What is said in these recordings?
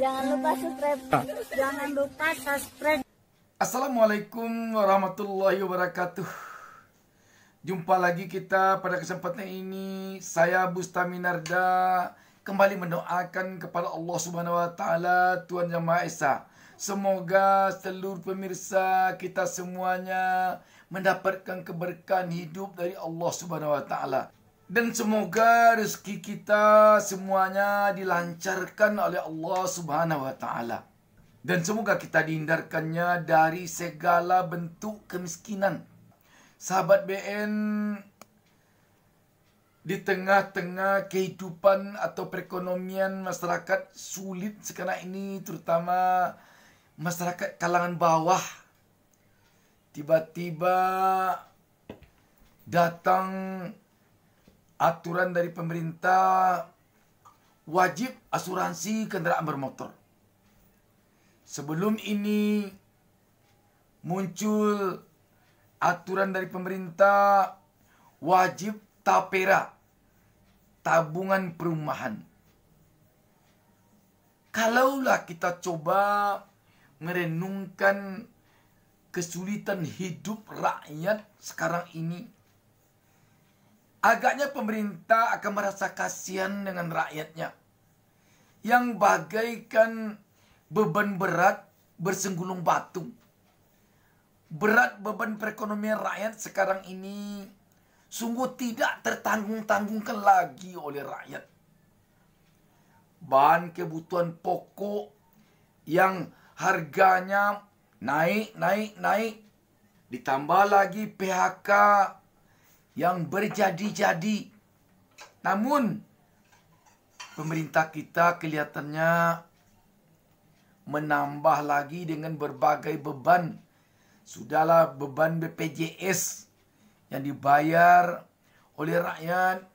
Jangan lupa subscribe. Jangan lupa subscribe. Assalamualaikum warahmatullahi wabarakatuh. Jumpa lagi kita pada kesempatan ini. Saya Bustami Narda kembali mendoakan kepada Allah Subhanahu wa taala Tuhan Yang Maha Esa. Semoga seluruh pemirsa kita semuanya mendapatkan keberkahan hidup dari Allah Subhanahu wa taala. Dan semoga rezeki kita semuanya dilancarkan oleh Allah Subhanahu wa taala. Dan semoga kita dihindarkannya dari segala bentuk kemiskinan. Sahabat BN, di tengah-tengah kehidupan atau perekonomian masyarakat sulit sekarang ini, terutama masyarakat kalangan bawah, tiba-tiba datang aturan dari pemerintah wajib asuransi kendaraan bermotor. Sebelum ini muncul aturan dari pemerintah wajib tapera tabungan perumahan. Kalaulah kita coba merenungkan kesulitan hidup rakyat sekarang ini, agaknya pemerintah akan merasa kasihan dengan rakyatnya yang bagaikan beban berat bersenggulung batu. Berat beban perekonomian rakyat sekarang ini sungguh tidak tertanggung-tanggungkan lagi oleh rakyat. Bahan kebutuhan pokok yang harganya naik, naik, naik. Ditambah lagi PHK yang berjadi-jadi. Namun, pemerintah kita kelihatannya menambah lagi dengan berbagai beban. Sudahlah beban BPJS yang dibayar oleh rakyat.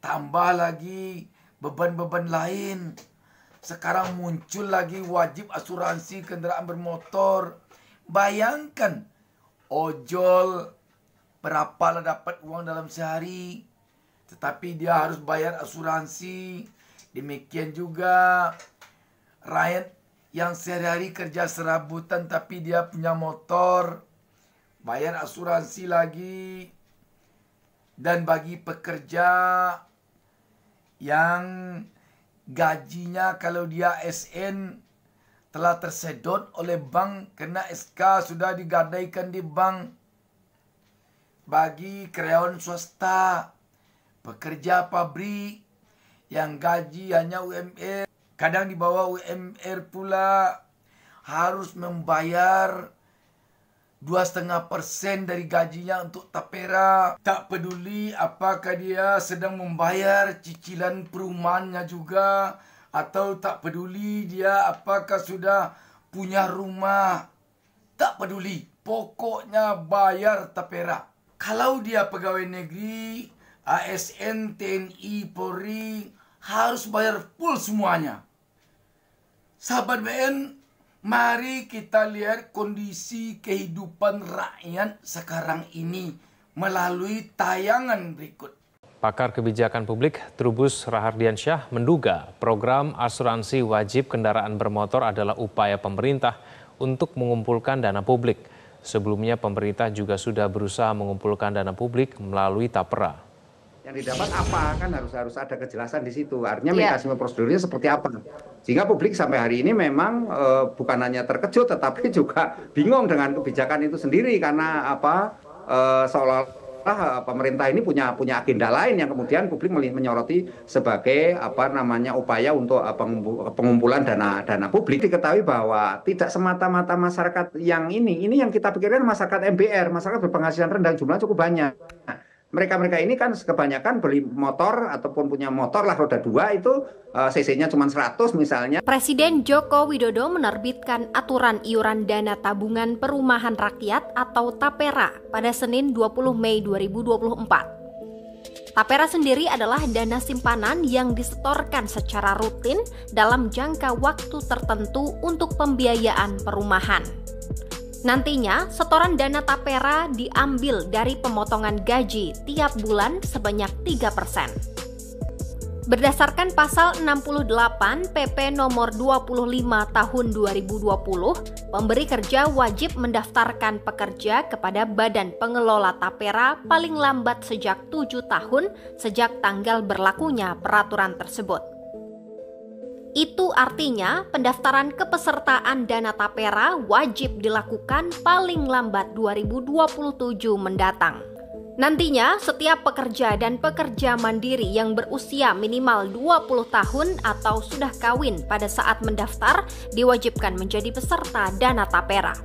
Tambah lagi beban-beban lain. Sekarang muncul lagi wajib asuransi kendaraan bermotor. Bayangkan ojol berapa lah dapat uang dalam sehari. Tetapi dia harus bayar asuransi. Demikian juga rakyat yang sehari-hari kerja serabutan tapi dia punya motor, bayar asuransi lagi, dan bagi pekerja yang gajinya kalau dia SN telah tersedot oleh bank kena SK sudah digadaikan di bank bagi karyawan swasta pekerja pabrik yang gaji hanya UMR Kadang di bawah UMR pula harus membayar dua setengah persen dari gajinya untuk tapera. Tak peduli apakah dia sedang membayar cicilan perumahannya juga atau tak peduli dia apakah sudah punya rumah. Tak peduli, pokoknya bayar tapera. Kalau dia pegawai negeri, ASN, TNI, Polri harus bayar full semuanya. Sahabat BN, mari kita lihat kondisi kehidupan rakyat sekarang ini melalui tayangan berikut. Pakar kebijakan publik Trubus Rahardiansyah menduga program asuransi wajib kendaraan bermotor adalah upaya pemerintah untuk mengumpulkan dana publik. Sebelumnya pemerintah juga sudah berusaha mengumpulkan dana publik melalui tapera. Yang didapat apa? Kan harus harus ada kejelasan di situ. Artinya yeah. mekanisme prosedurnya seperti apa? Sehingga publik sampai hari ini memang e, bukan hanya terkejut tetapi juga bingung dengan kebijakan itu sendiri. Karena apa? E, seolah-olah pemerintah ini punya punya agenda lain yang kemudian publik menyoroti sebagai apa namanya upaya untuk pengumpulan dana dana publik? Diketahui bahwa tidak semata-mata masyarakat yang ini ini yang kita pikirkan masyarakat MBR masyarakat berpenghasilan rendah jumlah cukup banyak mereka-mereka ini kan kebanyakan beli motor ataupun punya motor lah roda dua itu uh, cc-nya cuma 100 misalnya. Presiden Joko Widodo menerbitkan aturan iuran dana tabungan perumahan rakyat atau TAPERA pada Senin 20 Mei 2024. Tapera sendiri adalah dana simpanan yang disetorkan secara rutin dalam jangka waktu tertentu untuk pembiayaan perumahan. Nantinya, setoran dana tapera diambil dari pemotongan gaji tiap bulan sebanyak 3%. Berdasarkan pasal 68 PP nomor 25 tahun 2020, pemberi kerja wajib mendaftarkan pekerja kepada Badan Pengelola Tapera paling lambat sejak 7 tahun sejak tanggal berlakunya peraturan tersebut. Itu artinya pendaftaran kepesertaan dana tapera wajib dilakukan paling lambat 2027 mendatang. Nantinya, setiap pekerja dan pekerja mandiri yang berusia minimal 20 tahun atau sudah kawin pada saat mendaftar diwajibkan menjadi peserta dana tapera.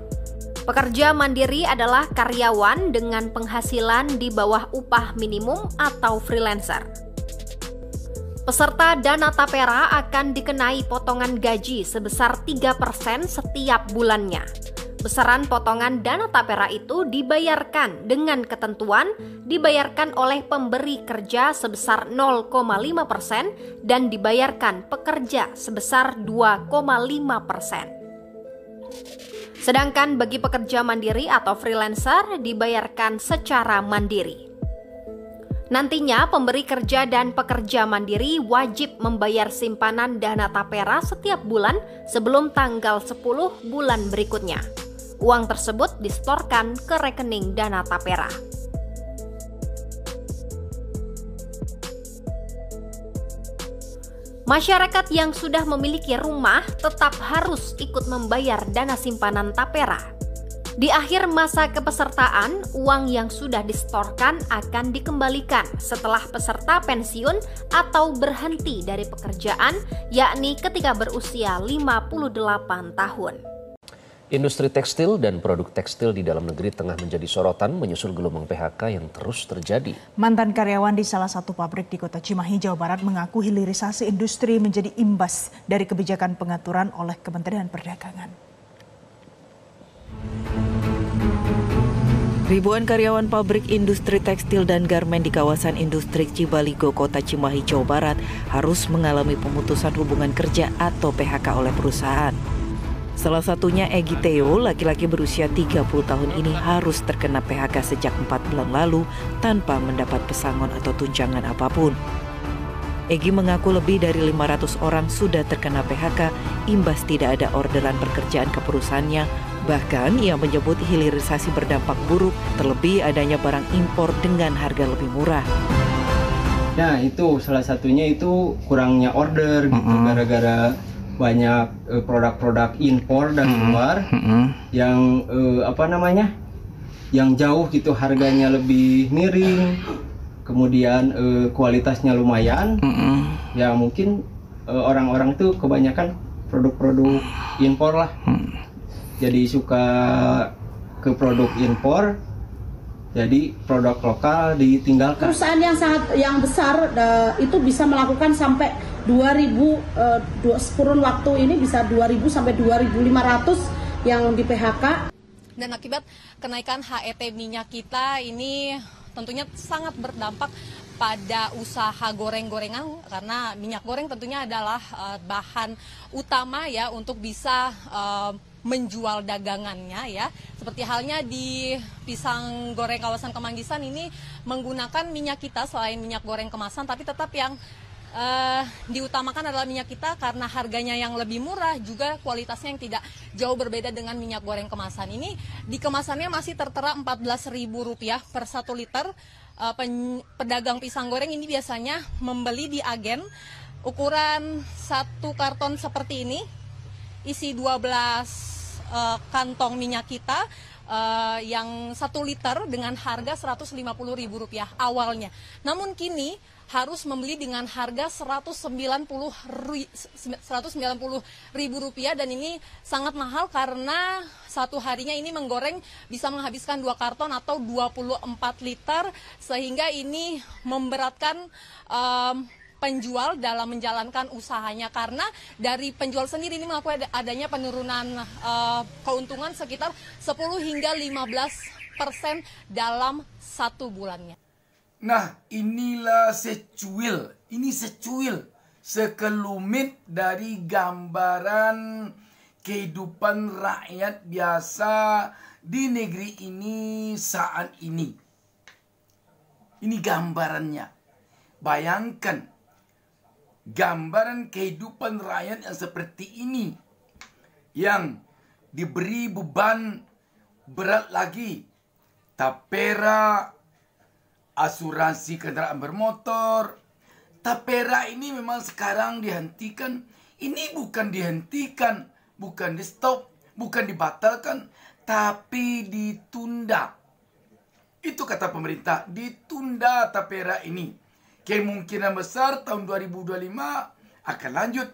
Pekerja mandiri adalah karyawan dengan penghasilan di bawah upah minimum atau freelancer. Peserta dana tapera akan dikenai potongan gaji sebesar 3% setiap bulannya. Besaran potongan dana tapera itu dibayarkan dengan ketentuan dibayarkan oleh pemberi kerja sebesar 0,5 persen dan dibayarkan pekerja sebesar 2,5 persen. Sedangkan bagi pekerja mandiri atau freelancer dibayarkan secara mandiri. Nantinya pemberi kerja dan pekerja mandiri wajib membayar simpanan dana tapera setiap bulan sebelum tanggal 10 bulan berikutnya. Uang tersebut distorkan ke rekening dana tapera. Masyarakat yang sudah memiliki rumah tetap harus ikut membayar dana simpanan tapera. Di akhir masa kepesertaan, uang yang sudah distorkan akan dikembalikan setelah peserta pensiun atau berhenti dari pekerjaan, yakni ketika berusia 58 tahun. Industri tekstil dan produk tekstil di dalam negeri tengah menjadi sorotan menyusul gelombang PHK yang terus terjadi. Mantan karyawan di salah satu pabrik di kota Cimahi, Jawa Barat mengaku hilirisasi industri menjadi imbas dari kebijakan pengaturan oleh Kementerian Perdagangan. Ribuan karyawan pabrik industri tekstil dan garmen di kawasan industri Cibaligo, Kota Cimahi, Jawa Barat harus mengalami pemutusan hubungan kerja atau PHK oleh perusahaan. Salah satunya Egi Theo, laki-laki berusia 30 tahun ini harus terkena PHK sejak 4 bulan lalu tanpa mendapat pesangon atau tunjangan apa pun. Egi mengaku lebih dari 500 orang sudah terkena PHK imbas tidak ada orderan pekerjaan ke perusahaannya. Bahkan ia menyebut hilirisasi berdampak buruk terlebih adanya barang impor dengan harga lebih murah. Nah itu salah satunya itu kurangnya order gitu gara-gara banyak uh, produk-produk impor dan mm-hmm. luar mm-hmm. yang uh, apa namanya yang jauh gitu harganya lebih miring kemudian uh, kualitasnya lumayan mm-hmm. ya mungkin uh, orang-orang tuh kebanyakan produk-produk impor lah mm. Jadi suka ke produk impor jadi produk lokal ditinggalkan. Perusahaan yang sangat yang besar uh, itu bisa melakukan sampai 2000 uh, kurun waktu ini bisa 2000 sampai 2500 yang di PHK. Dan akibat kenaikan HET minyak kita ini tentunya sangat berdampak pada usaha goreng-gorengan karena minyak goreng tentunya adalah uh, bahan utama ya untuk bisa uh, menjual dagangannya ya. Seperti halnya di pisang goreng kawasan Kemanggisan ini menggunakan minyak kita selain minyak goreng kemasan tapi tetap yang uh, diutamakan adalah minyak kita karena harganya yang lebih murah juga kualitasnya yang tidak jauh berbeda dengan minyak goreng kemasan ini di kemasannya masih tertera Rp14.000 per 1 liter uh, pedagang pisang goreng ini biasanya membeli di agen ukuran satu karton seperti ini isi 12 uh, kantong minyak kita uh, yang satu liter dengan harga Rp150.000 awalnya. Namun kini harus membeli dengan harga Rp190.000 rupiah dan ini sangat mahal karena satu harinya ini menggoreng bisa menghabiskan dua karton atau 24 liter sehingga ini memberatkan um, penjual dalam menjalankan usahanya karena dari penjual sendiri ini mengakui adanya penurunan uh, keuntungan sekitar 10 hingga 15 persen dalam satu bulannya. Nah, inilah secuil, ini secuil, sekelumit dari gambaran kehidupan rakyat biasa di negeri ini saat ini. Ini gambarannya. Bayangkan gambaran kehidupan rakyat yang seperti ini yang diberi beban berat lagi. Tapera asuransi kendaraan bermotor. Tapera ini memang sekarang dihentikan. Ini bukan dihentikan bukan di stop bukan dibatalkan tapi ditunda. Itu kata pemerintah ditunda tapera ini kemungkinan besar tahun 2025 akan lanjut.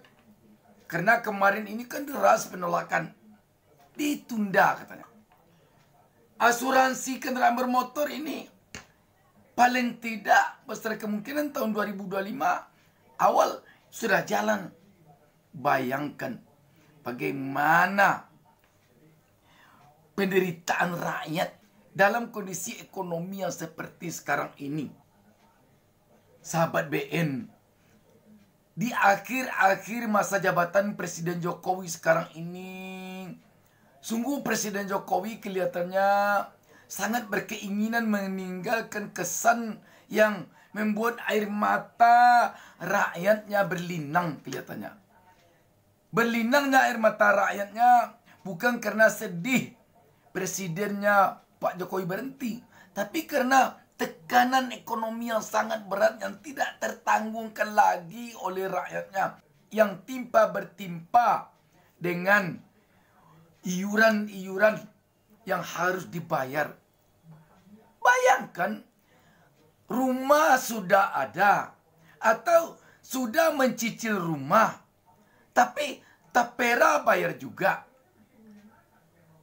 Karena kemarin ini kan deras penolakan. Ditunda katanya. Asuransi kendaraan bermotor ini paling tidak besar kemungkinan tahun 2025 awal sudah jalan. Bayangkan bagaimana penderitaan rakyat dalam kondisi ekonomi yang seperti sekarang ini sahabat BN. Di akhir-akhir masa jabatan Presiden Jokowi sekarang ini, sungguh Presiden Jokowi kelihatannya sangat berkeinginan meninggalkan kesan yang membuat air mata rakyatnya berlinang kelihatannya. Berlinangnya air mata rakyatnya bukan karena sedih presidennya Pak Jokowi berhenti, tapi karena tekanan ekonomi yang sangat berat yang tidak tertanggungkan lagi oleh rakyatnya yang timpa bertimpa dengan iuran-iuran yang harus dibayar. Bayangkan rumah sudah ada atau sudah mencicil rumah tapi tapera bayar juga.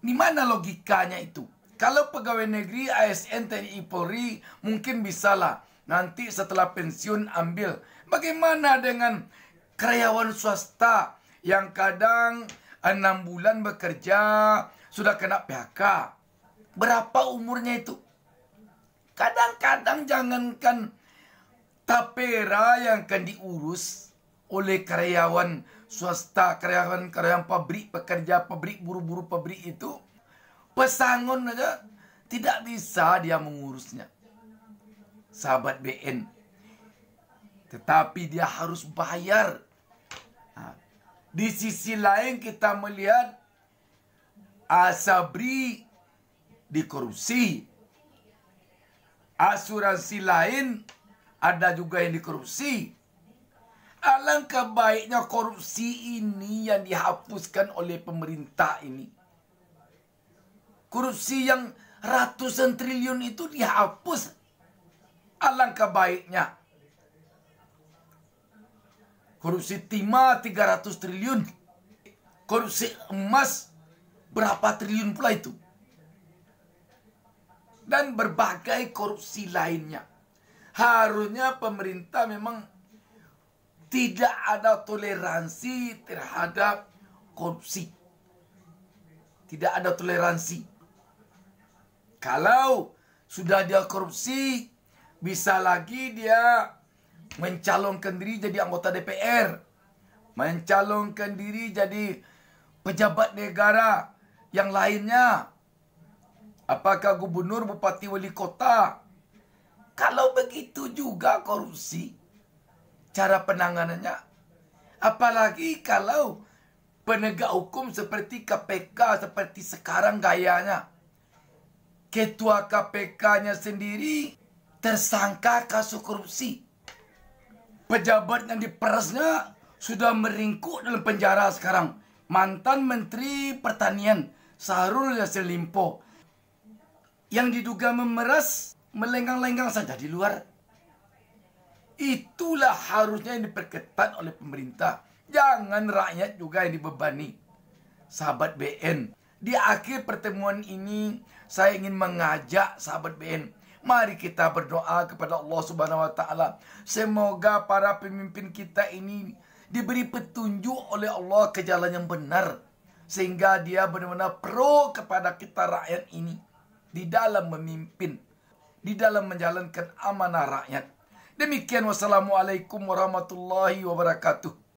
Di mana logikanya itu? Kalau pegawai negeri, ASN, TNI, Polri mungkin bisalah nanti setelah pensiun ambil. Bagaimana dengan karyawan swasta yang kadang enam bulan bekerja sudah kena PHK? Berapa umurnya itu? Kadang-kadang jangankan tapera yang akan diurus oleh karyawan swasta, karyawan-karyawan pabrik, pekerja pabrik, buru-buru pabrik itu Pesangon aja tidak bisa dia mengurusnya. Sahabat BN. Tetapi dia harus bayar. Di sisi lain kita melihat Asabri dikorupsi. Asuransi lain ada juga yang dikorupsi. Alangkah baiknya korupsi ini yang dihapuskan oleh pemerintah ini korupsi yang ratusan triliun itu dihapus. Alangkah baiknya. Korupsi timah 300 triliun. Korupsi emas berapa triliun pula itu. Dan berbagai korupsi lainnya. Harusnya pemerintah memang tidak ada toleransi terhadap korupsi. Tidak ada toleransi. Kalau sudah dia korupsi, bisa lagi dia mencalonkan diri jadi anggota DPR. Mencalonkan diri jadi pejabat negara yang lainnya. Apakah gubernur, bupati, wali kota. Kalau begitu juga korupsi. Cara penanganannya. Apalagi kalau penegak hukum seperti KPK, seperti sekarang gayanya ketua KPK-nya sendiri tersangka kasus korupsi. Pejabat yang diperasnya sudah meringkuk dalam penjara sekarang. Mantan Menteri Pertanian Sahrul Yassin Limpo yang diduga memeras melenggang-lenggang saja di luar. Itulah harusnya yang diperketat oleh pemerintah. Jangan rakyat juga yang dibebani. Sahabat BN, di akhir pertemuan ini saya ingin mengajak sahabat BN Mari kita berdoa kepada Allah Subhanahu wa taala. Semoga para pemimpin kita ini diberi petunjuk oleh Allah ke jalan yang benar sehingga dia benar-benar pro kepada kita rakyat ini di dalam memimpin, di dalam menjalankan amanah rakyat. Demikian wassalamualaikum warahmatullahi wabarakatuh.